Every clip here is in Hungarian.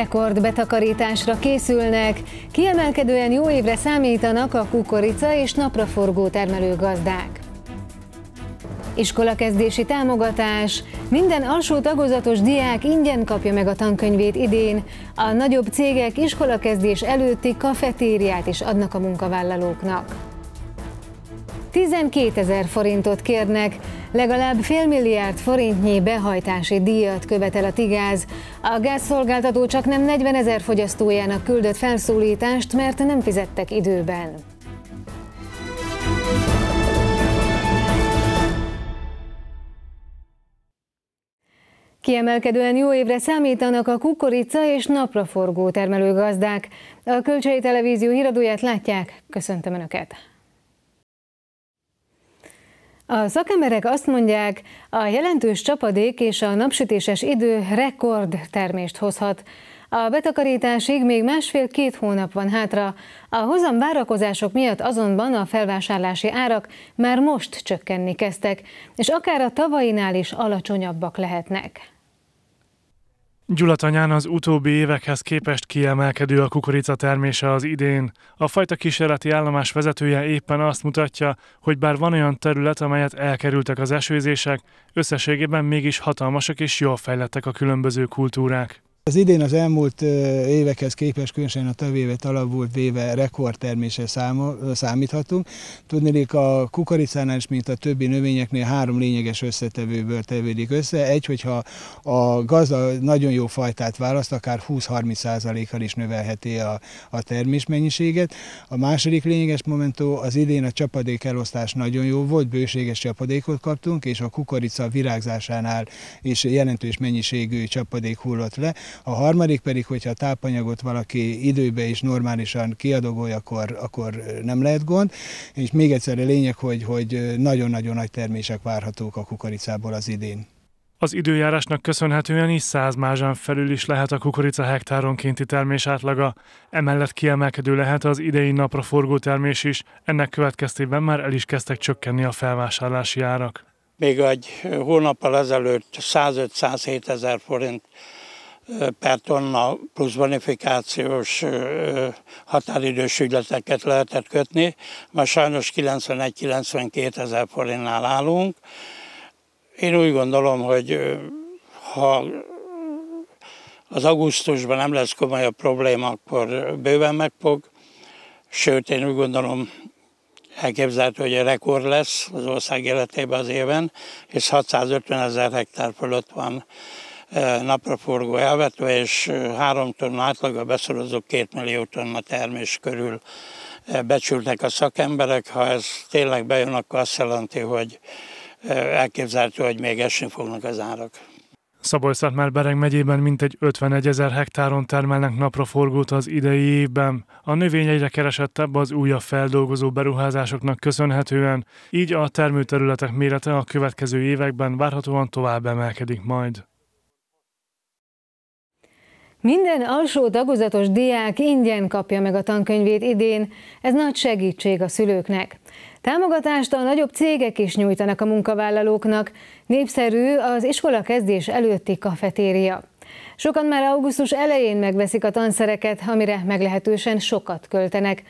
Rekord betakarításra készülnek, kiemelkedően jó évre számítanak a kukorica és napraforgó termelő gazdák. Iskolakezdési támogatás. Minden alsó tagozatos diák ingyen kapja meg a tankönyvét idén. A nagyobb cégek iskolakezdés előtti kafetériát is adnak a munkavállalóknak. 12 ezer forintot kérnek, legalább fél milliárd forintnyi behajtási díjat követel a Tigáz. A gázszolgáltató csak nem 40 ezer fogyasztójának küldött felszólítást, mert nem fizettek időben. Kiemelkedően jó évre számítanak a kukorica és napraforgó termelő gazdák. A Kölcsei Televízió híradóját látják. Köszöntöm Önöket! A szakemberek azt mondják, a jelentős csapadék és a napsütéses idő rekord termést hozhat. A betakarításig még másfél-két hónap van hátra. A hozam várakozások miatt azonban a felvásárlási árak már most csökkenni kezdtek, és akár a tavainál is alacsonyabbak lehetnek. Gyulatanyán az utóbbi évekhez képest kiemelkedő a kukorica termése az idén. A fajta kísérleti állomás vezetője éppen azt mutatja, hogy bár van olyan terület, amelyet elkerültek az esőzések, összességében mégis hatalmasak és jól fejlettek a különböző kultúrák. Az idén az elmúlt évekhez képest, különösen a több évet alapult véve rekordtermése számíthatunk. Tudnék a kukoricánál is, mint a többi növényeknél három lényeges összetevőből tevődik össze. Egy, hogyha a gazda nagyon jó fajtát választ, akár 20-30%-kal is növelheti a, a termésmennyiséget. A második lényeges momentó az idén a csapadék elosztás nagyon jó volt, bőséges csapadékot kaptunk, és a kukorica virágzásánál is jelentős mennyiségű csapadék hullott le. A harmadik pedig, hogyha a tápanyagot valaki időbe is normálisan kiadogolja, akkor, akkor nem lehet gond. És még egyszer a lényeg, hogy, hogy nagyon-nagyon nagy termések várhatók a kukoricából az idén. Az időjárásnak köszönhetően is 100 mázsán felül is lehet a kukorica hektáronkénti termés átlaga. Emellett kiemelkedő lehet az idei napra forgó termés is, ennek következtében már el is kezdtek csökkenni a felvásárlási árak. Még egy hónappal ezelőtt 105-107 ezer forint per tonna plusz bonifikációs határidős ügyleteket lehetett kötni. Ma sajnos 91-92 ezer forintnál állunk. Én úgy gondolom, hogy ha az augusztusban nem lesz komolyabb probléma, akkor bőven megfog. Sőt, én úgy gondolom, elképzelhető, hogy a rekord lesz az ország életében az éven, és 650 ezer hektár fölött van napraforgó elvetve, és három tonna átlaga beszorozó két millió tonna termés körül becsültek a szakemberek. Ha ez tényleg bejön, akkor azt jelenti, hogy elképzelhető, hogy még esni fognak az árak. szabolcs már Bereg megyében mintegy 51 ezer hektáron termelnek napraforgót az idei évben. A növény egyre keresettebb az újabb feldolgozó beruházásoknak köszönhetően, így a termőterületek mérete a következő években várhatóan tovább emelkedik majd. Minden alsó tagozatos diák ingyen kapja meg a tankönyvét idén, ez nagy segítség a szülőknek. Támogatást a nagyobb cégek is nyújtanak a munkavállalóknak, népszerű az iskola kezdés előtti kafetéria. Sokan már augusztus elején megveszik a tanszereket, amire meglehetősen sokat költenek.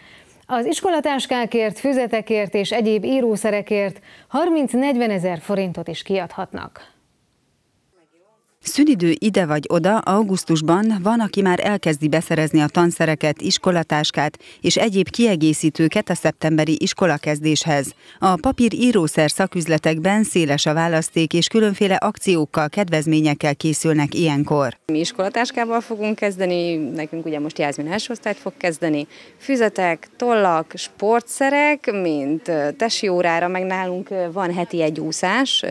Az iskolatáskákért, füzetekért és egyéb írószerekért 30-40 ezer forintot is kiadhatnak. Szünidő ide vagy oda, augusztusban van, aki már elkezdi beszerezni a tanszereket, iskolatáskát és egyéb kiegészítőket a szeptemberi iskolakezdéshez. A papír írószer szaküzletekben széles a választék és különféle akciókkal, kedvezményekkel készülnek ilyenkor. Mi iskolatáskával fogunk kezdeni, nekünk ugye most Jászmin első osztályt fog kezdeni, füzetek, tollak, sportszerek, mint tesi órára, meg nálunk van heti egy úszás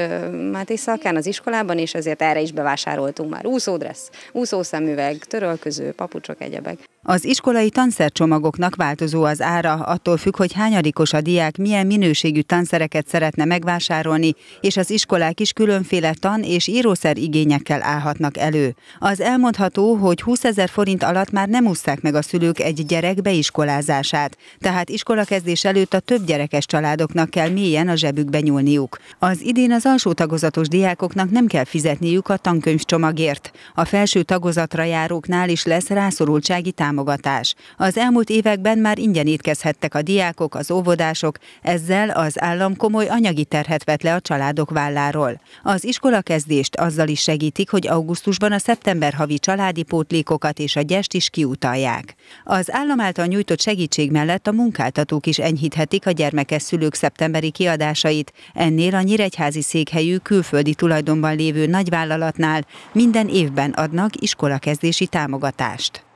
Máté Szalkán az iskolában, és ezért erre is bevásároltunk már úszódressz, úszószemüveg, törölköző, papucsok, egyebek. Az iskolai tanszercsomagoknak változó az ára, attól függ, hogy hányadikos a diák milyen minőségű tanszereket szeretne megvásárolni, és az iskolák is különféle tan- és írószer igényekkel állhatnak elő. Az elmondható, hogy 20 ezer forint alatt már nem úszták meg a szülők egy gyerek beiskolázását, tehát iskolakezdés előtt a több gyerekes családoknak kell mélyen a zsebükbe nyúlniuk. Az idén az alsó tagozatos diákoknak nem kell fizetniük a tankönyvcsomagért. A felső tagozatra járóknál is lesz rászorultsági támogatás támogatás. Az elmúlt években már ingyen étkezhettek a diákok, az óvodások, ezzel az állam komoly anyagi terhet vett le a családok válláról. Az iskolakezdést azzal is segítik, hogy augusztusban a szeptember havi családi pótlékokat és a gyest is kiutalják. Az állam által nyújtott segítség mellett a munkáltatók is enyhíthetik a gyermekes szülők szeptemberi kiadásait. Ennél a nyíregyházi székhelyű külföldi tulajdonban lévő nagyvállalatnál minden évben adnak iskolakezdési támogatást.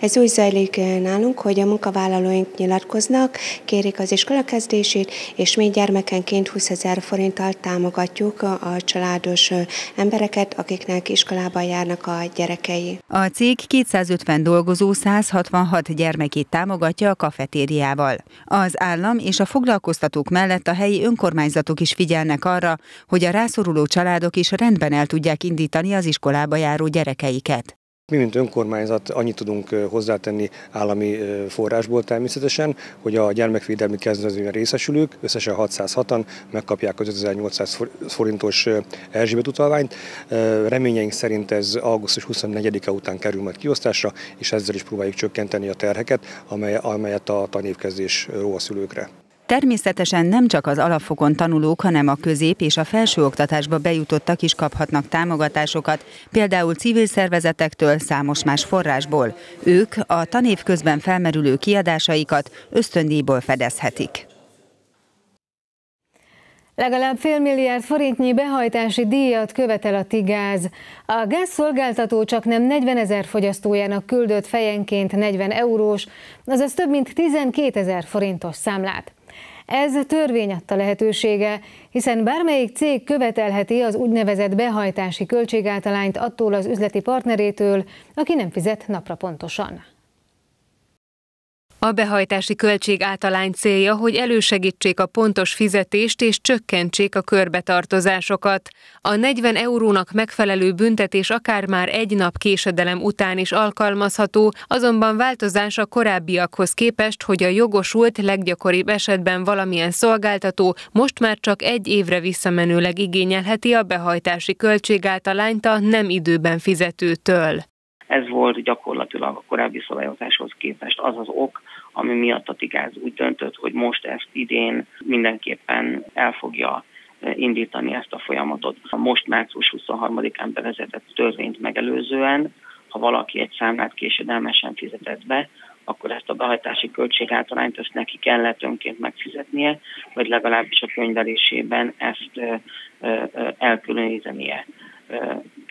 Ez úgy zajlik eh, nálunk, hogy a munkavállalóink nyilatkoznak, kérik az iskolakezdését, és mi gyermekenként 20 ezer forinttal támogatjuk a családos eh, embereket, akiknek iskolába járnak a gyerekei. A cég 250 dolgozó 166 gyermekét támogatja a kafetériával. Az állam és a foglalkoztatók mellett a helyi önkormányzatok is figyelnek arra, hogy a rászoruló családok is rendben el tudják indítani az iskolába járó gyerekeiket. Mi, mint önkormányzat annyit tudunk hozzátenni állami forrásból természetesen, hogy a gyermekvédelmi kezdeményezően részesülők, összesen 606-an megkapják az 5800 forintos Erzsébet utalványt. Reményeink szerint ez augusztus 24-e után kerül majd kiosztásra, és ezzel is próbáljuk csökkenteni a terheket, amelyet a tanévkezdés ró a szülőkre. Természetesen nem csak az alapfokon tanulók, hanem a közép és a felsőoktatásba bejutottak is kaphatnak támogatásokat, például civil szervezetektől, számos más forrásból. Ők a tanév közben felmerülő kiadásaikat ösztöndíjból fedezhetik. Legalább fél forintnyi behajtási díjat követel a Tigáz. A gázszolgáltató csak nem 40 ezer fogyasztójának küldött fejenként 40 eurós, azaz több mint 12 ezer forintos számlát. Ez törvény adta lehetősége, hiszen bármelyik cég követelheti az úgynevezett behajtási költségáltalányt attól az üzleti partnerétől, aki nem fizet napra pontosan. A behajtási költség általány célja, hogy elősegítsék a pontos fizetést és csökkentsék a körbetartozásokat. A 40 eurónak megfelelő büntetés akár már egy nap késedelem után is alkalmazható, azonban változás a korábbiakhoz képest, hogy a jogosult leggyakoribb esetben valamilyen szolgáltató most már csak egy évre visszamenőleg igényelheti a behajtási költségáltalányt a nem időben fizetőtől. Ez volt gyakorlatilag a korábbi szabályozáshoz képest az az ok, ami miatt a Tigáz úgy döntött, hogy most ezt idén mindenképpen el fogja eh, indítani ezt a folyamatot. A most március 23-án bevezetett törvényt megelőzően, ha valaki egy számlát késedelmesen fizetett be, akkor ezt a behajtási költségáltalányt ezt neki kellett önként megfizetnie, vagy legalábbis a könyvelésében ezt eh, eh, elkülönítenie.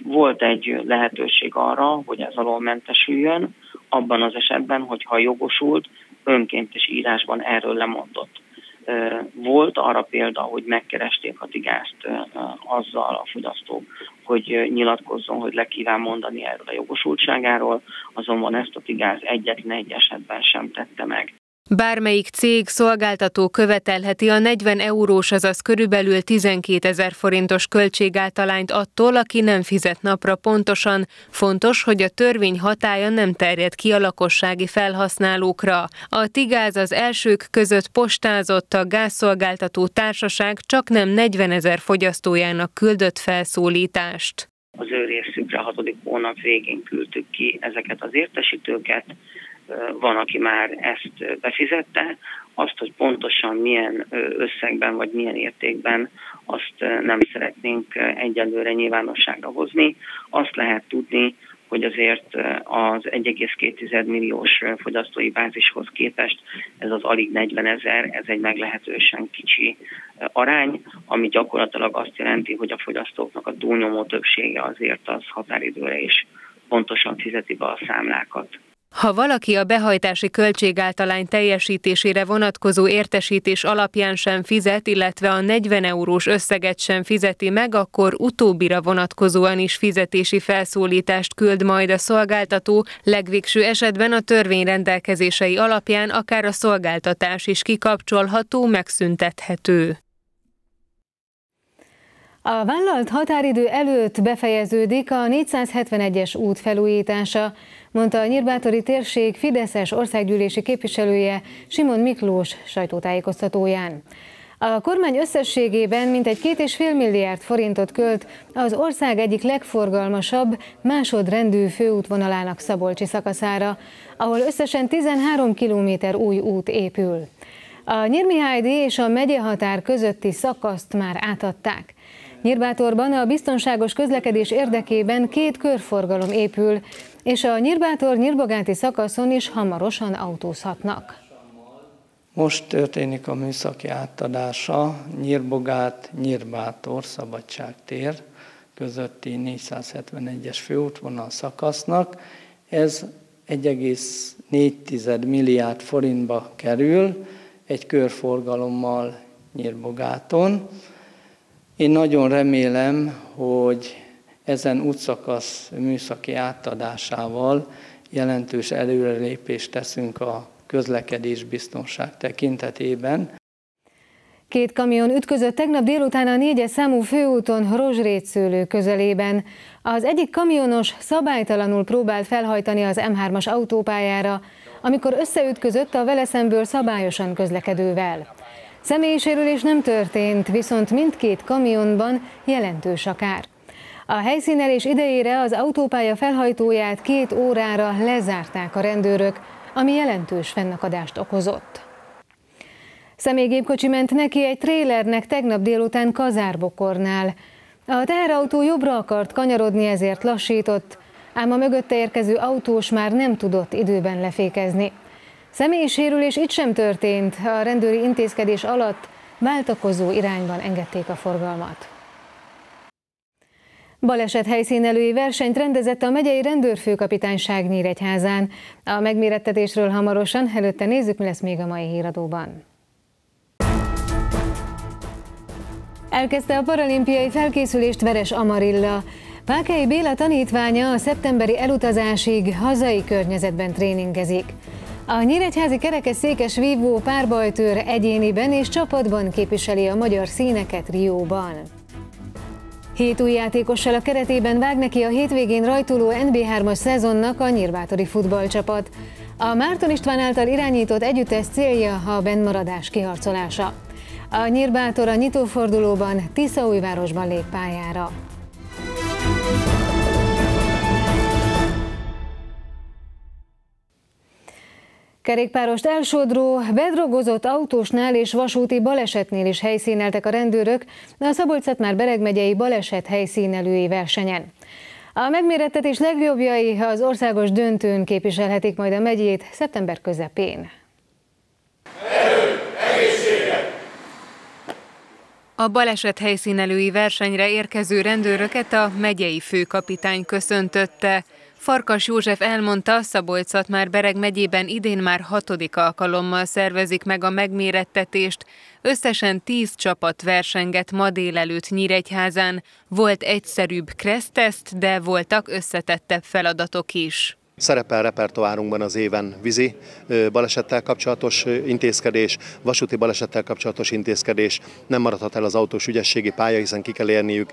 Volt egy lehetőség arra, hogy ez alól mentesüljön, abban az esetben, hogyha jogosult, önkéntes írásban erről lemondott. Volt arra példa, hogy megkeresték a tigást azzal a fogyasztó, hogy nyilatkozzon, hogy le kíván mondani erről a jogosultságáról, azonban ezt a tigáz egyetlen egy esetben sem tette meg. Bármelyik cég, szolgáltató követelheti a 40 eurós, azaz körülbelül 12 ezer forintos költségáltalányt attól, aki nem fizet napra pontosan. Fontos, hogy a törvény hatája nem terjed ki a lakossági felhasználókra. A Tigáz az elsők között postázott a gázszolgáltató társaság csak nem 40 ezer fogyasztójának küldött felszólítást. Az ő részükre a hatodik hónap végén küldtük ki ezeket az értesítőket, van, aki már ezt befizette, azt, hogy pontosan milyen összegben vagy milyen értékben, azt nem szeretnénk egyelőre nyilvánosságra hozni. Azt lehet tudni, hogy azért az 1,2 milliós fogyasztói bázishoz képest ez az alig 40 ezer, ez egy meglehetősen kicsi arány, ami gyakorlatilag azt jelenti, hogy a fogyasztóknak a túlnyomó többsége azért az határidőre is pontosan fizeti be a számlákat. Ha valaki a behajtási költségáltalány teljesítésére vonatkozó értesítés alapján sem fizet, illetve a 40 eurós összeget sem fizeti meg, akkor utóbbira vonatkozóan is fizetési felszólítást küld majd a szolgáltató, legvégső esetben a törvény rendelkezései alapján akár a szolgáltatás is kikapcsolható, megszüntethető. A vállalt határidő előtt befejeződik a 471-es út felújítása, mondta a Nyírbátori térség Fideszes országgyűlési képviselője Simon Miklós sajtótájékoztatóján. A kormány összességében mintegy két és fél milliárd forintot költ az ország egyik legforgalmasabb, másodrendű főútvonalának Szabolcsi szakaszára, ahol összesen 13 kilométer új út épül. A Nyírmihálydi és a megyehatár közötti szakaszt már átadták. Nyírbátorban a biztonságos közlekedés érdekében két körforgalom épül, és a Nyírbátor-Nyírbogáti szakaszon is hamarosan autózhatnak. Most történik a műszaki átadása Nyírbogát, Nyírbátor, Szabadságtér közötti 471-es főútvonal szakasznak. Ez 1,4 milliárd forintba kerül egy körforgalommal Nyírbogáton. Én nagyon remélem, hogy ezen útszakasz műszaki átadásával jelentős előrelépést teszünk a közlekedés biztonság tekintetében. Két kamion ütközött tegnap délután a négyes számú főúton Rozsrétszőlő közelében. Az egyik kamionos szabálytalanul próbált felhajtani az M3-as autópályára, amikor összeütközött a vele szemből szabályosan közlekedővel. Személyi sérülés nem történt, viszont mindkét kamionban jelentős a kár. A helyszínelés idejére az autópálya felhajtóját két órára lezárták a rendőrök, ami jelentős fennakadást okozott. Személygépkocsi ment neki egy trélernek tegnap délután Kazárbokornál. A teherautó jobbra akart kanyarodni, ezért lassított, ám a mögötte érkező autós már nem tudott időben lefékezni. Személyi sérülés itt sem történt, a rendőri intézkedés alatt váltakozó irányban engedték a forgalmat. Baleset helyszínelői versenyt rendezett a megyei rendőrfőkapitányság Nyíregyházán. A megmérettetésről hamarosan, előtte nézzük, mi lesz még a mai híradóban. Elkezdte a paralimpiai felkészülést Veres Amarilla. Pákei Béla tanítványa a szeptemberi elutazásig hazai környezetben tréningezik. A nyíregyházi kerekes székes vívó párbajtőr egyéniben és csapatban képviseli a magyar színeket Rióban. Hét új játékossal a keretében vág neki a hétvégén rajtuló NB3-as szezonnak a nyírbátori futballcsapat. A Márton István által irányított együttes célja a bennmaradás kiharcolása. A nyírbátor a nyitófordulóban Tiszaújvárosban lép pályára. Kerékpárost elsodró, bedrogozott autósnál és vasúti balesetnél is helyszíneltek a rendőrök a szabolcs már Bereg megyei baleset helyszínelői versenyen. A megmérettetés legjobbjai az országos döntőn képviselhetik majd a megyét szeptember közepén. A baleset helyszínelői versenyre érkező rendőröket a megyei főkapitány köszöntötte. Farkas József elmondta, szabolcs már Bereg megyében idén már hatodik alkalommal szervezik meg a megmérettetést. Összesen tíz csapat versengett ma délelőtt Nyíregyházán. Volt egyszerűbb kreszteszt, de voltak összetettebb feladatok is. Szerepel repertoárunkban az éven vízi balesettel kapcsolatos intézkedés, vasúti balesettel kapcsolatos intézkedés, nem maradhat el az autós ügyességi pálya, hiszen ki kell érniük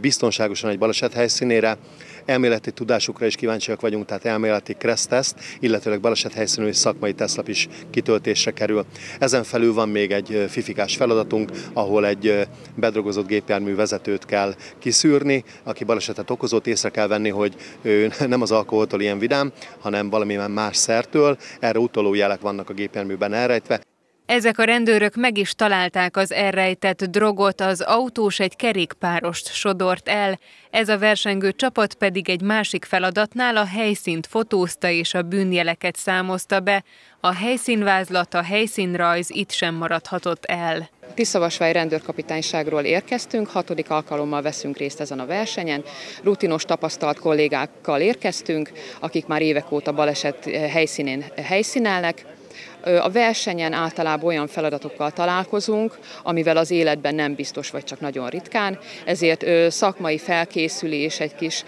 biztonságosan egy baleset helyszínére. Elméleti tudásukra is kíváncsiak vagyunk, tehát elméleti kreszteszt, illetőleg baleset helyszínű és szakmai teszlap is kitöltésre kerül. Ezen felül van még egy fifikás feladatunk, ahol egy bedrogozott gépjármű vezetőt kell kiszűrni, aki balesetet okozott, észre kell venni, hogy ő nem az alkoholtól ilyen vidám, hanem valamilyen más szertől. Erre utoló jelek vannak a gépjárműben elrejtve. Ezek a rendőrök meg is találták az elrejtett drogot, az autós egy kerékpárost sodort el, ez a versengő csapat pedig egy másik feladatnál a helyszínt fotózta és a bűnjeleket számozta be. A helyszínvázlat, a helyszínrajz itt sem maradhatott el. Tiszavasvály rendőrkapitányságról érkeztünk, hatodik alkalommal veszünk részt ezen a versenyen. Rutinos tapasztalt kollégákkal érkeztünk, akik már évek óta baleset helyszínén helyszínelnek. A versenyen általában olyan feladatokkal találkozunk, amivel az életben nem biztos, vagy csak nagyon ritkán, ezért szakmai felkészülés, egy kis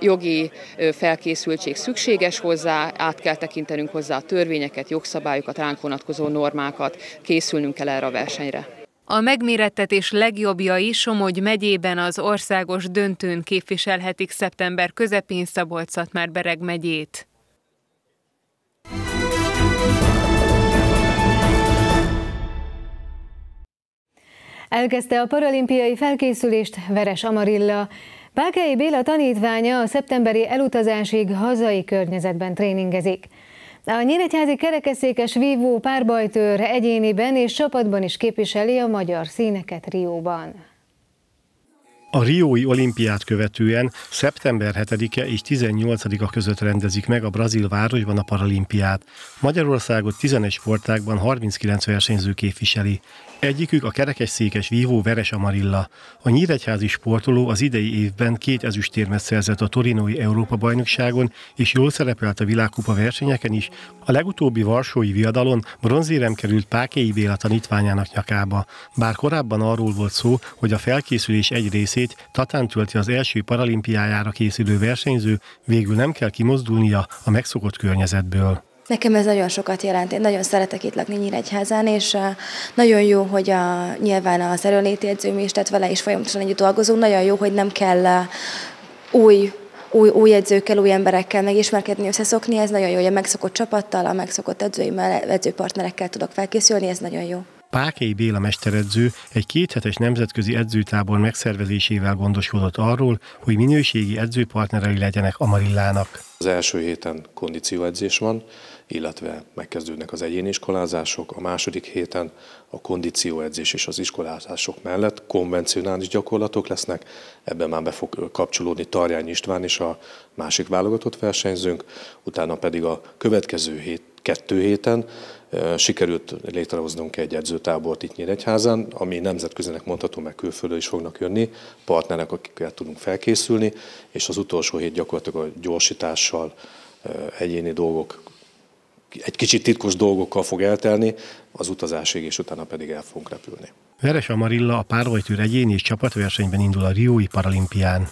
jogi felkészültség szükséges hozzá, át kell tekintenünk hozzá a törvényeket, jogszabályokat, ránk vonatkozó normákat, készülnünk kell erre a versenyre. A megmérettetés legjobbjai Somogy megyében az országos döntőn képviselhetik szeptember közepén Szabolcs-Szatmár-Bereg megyét. Elkezdte a paralimpiai felkészülést Veres Amarilla. Pákei Béla tanítványa a szeptemberi elutazásig hazai környezetben tréningezik. A nyíregyházi kerekesszékes vívó párbajtőr egyéniben és csapatban is képviseli a magyar színeket Rióban. A Riói olimpiát követően szeptember 7-e és 18-a között rendezik meg a brazil városban a paralimpiát. Magyarországot 11 sportákban 39 versenyző képviseli. Egyikük a kerekesszékes vívó Veres Amarilla. A nyíregyházi sportoló az idei évben két ezüstérmet szerzett a Torinói Európa-bajnokságon, és jól szerepelt a világkupa versenyeken is. A legutóbbi Varsói viadalon bronzérem került Pákéi Béla tanítványának nyakába. Bár korábban arról volt szó, hogy a felkészülés egy részét Tatán tölti az első paralimpiájára készülő versenyző, végül nem kell kimozdulnia a megszokott környezetből. Nekem ez nagyon sokat jelent. Én nagyon szeretek itt lakni Nyíregyházán, és nagyon jó, hogy a, nyilván a szerőléti edzőm is, tehát vele is folyamatosan együtt dolgozunk. Nagyon jó, hogy nem kell új új, új edzőkkel, új emberekkel megismerkedni, összeszokni, ez nagyon jó, hogy a megszokott csapattal, a megszokott edzőimmel, edzőpartnerekkel tudok felkészülni, ez nagyon jó. Pákei Béla mesteredző egy kéthetes nemzetközi edzőtábor megszervezésével gondoskodott arról, hogy minőségi edzőpartnerei legyenek Amarillának. Az első héten kondícióedzés van, illetve megkezdődnek az egyéni iskolázások. A második héten a kondícióedzés és az iskolázások mellett konvencionális gyakorlatok lesznek. Ebben már be fog kapcsolódni Tarjány István és a másik válogatott versenyzőnk. Utána pedig a következő hét, kettő héten sikerült létrehoznunk egy edzőtábort itt Nyíregyházán, ami nemzetközinek mondható, meg külföldről is fognak jönni, partnerek, akikkel tudunk felkészülni, és az utolsó hét gyakorlatilag a gyorsítással, egyéni dolgok, egy kicsit titkos dolgokkal fog eltelni, az utazásig, és utána pedig el fogunk repülni. Veres Amarilla a párbajtőr egyéni és csapatversenyben indul a Riói paralimpián.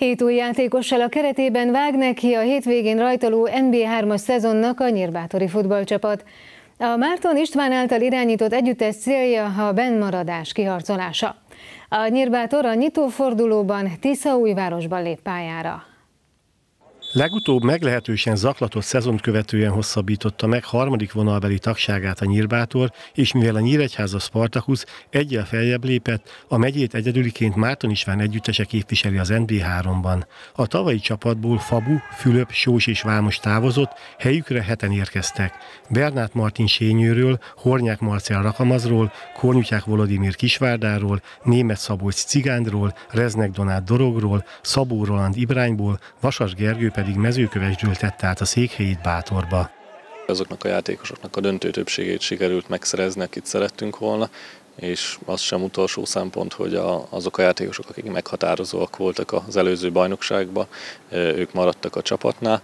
Hét új játékossal a keretében vág neki a hétvégén rajtaló NB3-as szezonnak a nyírbátori futballcsapat. A Márton István által irányított együttes célja a bennmaradás kiharcolása. A nyírbátor a nyitófordulóban Tiszaújvárosban lép pályára. Legutóbb meglehetősen zaklatott szezont követően hosszabbította meg harmadik vonalbeli tagságát a Nyírbátor, és mivel a Nyíregyháza Spartakusz egyel feljebb lépett, a megyét egyedüliként Márton István együttese képviseli az NB3-ban. A tavalyi csapatból Fabu, Fülöp, Sós és Vámos távozott, helyükre heten érkeztek. Bernát Martin Sényőről, Hornyák Marcel Rakamazról, Kornyutyák Volodimir Kisvárdáról, Német Szabolcs Cigándról, Reznek Donát Dorogról, Szabó Roland Ibrányból, Vasas Gergő pedig mezőkövesdről tette át a székhelyét Bátorba. Azoknak a játékosoknak a döntő többségét sikerült megszerezni, akit szerettünk volna, és az sem utolsó szempont, hogy a, azok a játékosok, akik meghatározóak voltak az előző bajnokságban, ők maradtak a csapatnál.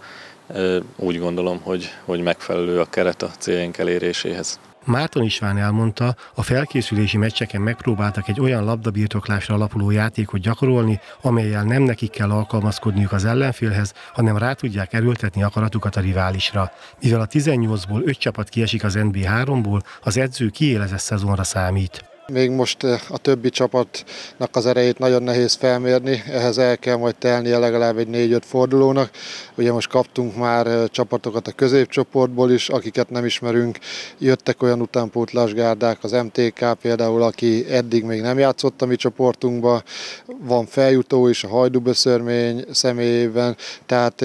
Úgy gondolom, hogy, hogy megfelelő a keret a céljaink eléréséhez. Márton István elmondta, a felkészülési meccseken megpróbáltak egy olyan labdabirtoklásra alapuló játékot gyakorolni, amelyel nem nekik kell alkalmazkodniuk az ellenfélhez, hanem rá tudják erőltetni akaratukat a riválisra. Mivel a 18-ból 5 csapat kiesik az NB3-ból, az edző kiélezett szezonra számít. Még most a többi csapatnak az erejét nagyon nehéz felmérni, ehhez el kell majd telnie legalább egy 4-5 fordulónak. Ugye most kaptunk már csapatokat a középcsoportból is, akiket nem ismerünk. Jöttek olyan utánpótlásgárdák, az MTK például, aki eddig még nem játszott a mi csoportunkba. Van feljutó is a hajduböszörmény személyében, tehát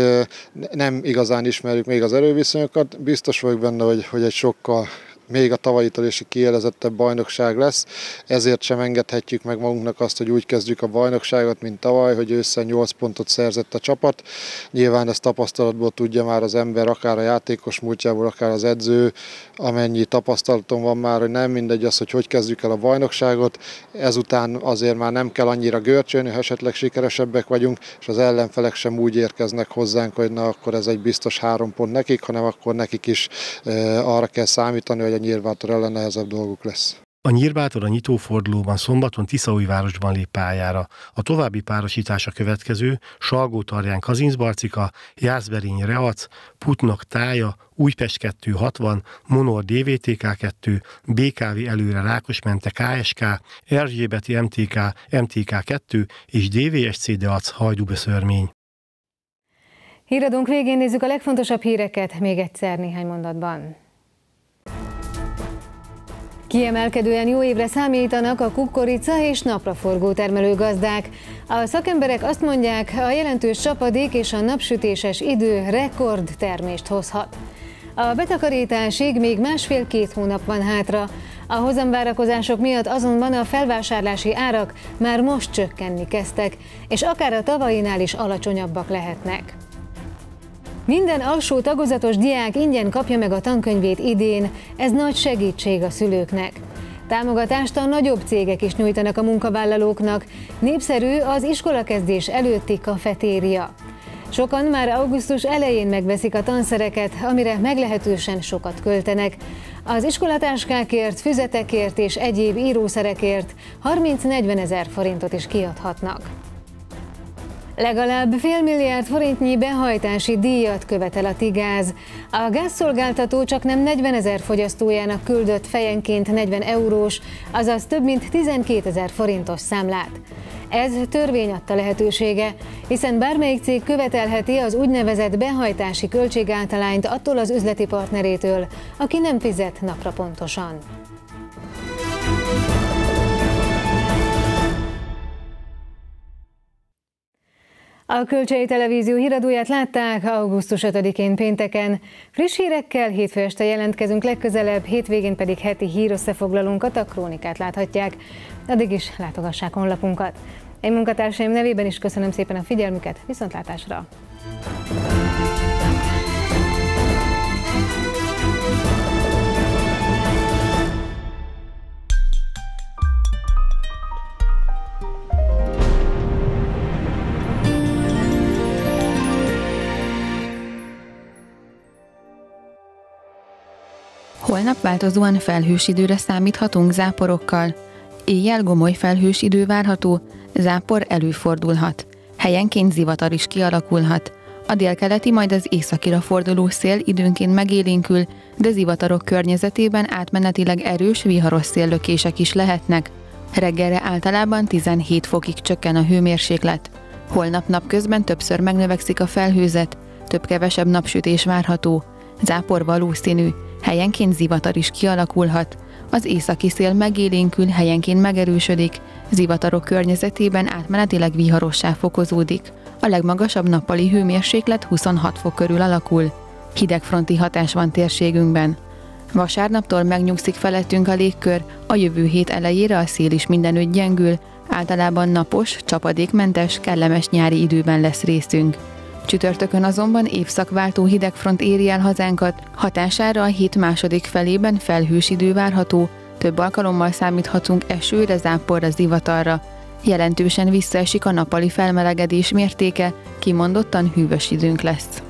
nem igazán ismerjük még az erőviszonyokat. Biztos vagyok benne, hogy, hogy egy sokkal még a tavalyitól is kielezettebb bajnokság lesz, ezért sem engedhetjük meg magunknak azt, hogy úgy kezdjük a bajnokságot, mint tavaly, hogy össze 8 pontot szerzett a csapat. Nyilván ezt tapasztalatból tudja már az ember, akár a játékos múltjából, akár az edző, amennyi tapasztalatom van már, hogy nem mindegy az, hogy hogy kezdjük el a bajnokságot, ezután azért már nem kell annyira görcsölni, ha esetleg sikeresebbek vagyunk, és az ellenfelek sem úgy érkeznek hozzánk, hogy na akkor ez egy biztos három pont nekik, hanem akkor nekik is e, arra kell számítani, hogy a Nyírbátor ellen nehezebb dolguk lesz. A Nyírbátor a nyitófordulóban szombaton Tiszaújvárosban lép pályára. A további párosítása következő Salgó-Tarján Kazincbarcika, Jászberény Reac, Putnok Tája, Újpest 260, Monor DVTK 2, BKV előre Rákosmente KSK, Erzsébeti MTK, MTK 2 és DVSC Deac Hajdúbeszörmény. Híradónk végén nézzük a legfontosabb híreket még egyszer néhány mondatban. Kiemelkedően jó évre számítanak a kukorica és napraforgó termelő gazdák. A szakemberek azt mondják, a jelentős csapadék és a napsütéses idő rekord termést hozhat. A betakarításig még másfél-két hónap van hátra. A hozamvárakozások miatt azonban a felvásárlási árak már most csökkenni kezdtek, és akár a tavainál is alacsonyabbak lehetnek. Minden alsó tagozatos diák ingyen kapja meg a tankönyvét idén, ez nagy segítség a szülőknek. Támogatást a nagyobb cégek is nyújtanak a munkavállalóknak. Népszerű az iskolakezdés előtti kafetéria. Sokan már augusztus elején megveszik a tanszereket, amire meglehetősen sokat költenek. Az iskolatáskákért, füzetekért és egyéb írószerekért 30-40 ezer forintot is kiadhatnak. Legalább fél milliárd forintnyi behajtási díjat követel a Tigáz. A gázszolgáltató csak nem 40 ezer fogyasztójának küldött fejenként 40 eurós, azaz több mint 12 ezer forintos számlát. Ez törvény adta lehetősége, hiszen bármelyik cég követelheti az úgynevezett behajtási költségáltalányt attól az üzleti partnerétől, aki nem fizet napra pontosan. A Kölcsei Televízió híradóját látták augusztus 5-én pénteken. Friss hírekkel hétfő este jelentkezünk legközelebb, hétvégén pedig heti hírösszefoglalónkat, a krónikát láthatják. Addig is látogassák honlapunkat. Én munkatársaim nevében is köszönöm szépen a figyelmüket, viszontlátásra! Holnap változóan felhős időre számíthatunk záporokkal. Éjjel gomoly felhős idő várható, zápor előfordulhat. Helyenként zivatar is kialakulhat. A délkeleti, majd az északira forduló szél időnként megélénkül, de zivatarok környezetében átmenetileg erős, viharos széllökések is lehetnek. Reggelre általában 17 fokig csökken a hőmérséklet. Holnap napközben többször megnövekszik a felhőzet, több-kevesebb napsütés várható. Zápor valószínű, helyenként zivatar is kialakulhat, az északi szél megélénkül, helyenként megerősödik, zivatarok környezetében átmenetileg viharossá fokozódik. A legmagasabb nappali hőmérséklet 26 fok körül alakul. Hidegfronti hatás van térségünkben. Vasárnaptól megnyugszik felettünk a légkör, a jövő hét elejére a szél is mindenütt gyengül, általában napos, csapadékmentes, kellemes nyári időben lesz részünk. Csütörtökön azonban évszakváltó hidegfront éri el hazánkat, hatására a hét második felében felhős idő várható, több alkalommal számíthatunk esőre, záporra, zivatarra. Jelentősen visszaesik a napali felmelegedés mértéke, kimondottan hűvös időnk lesz.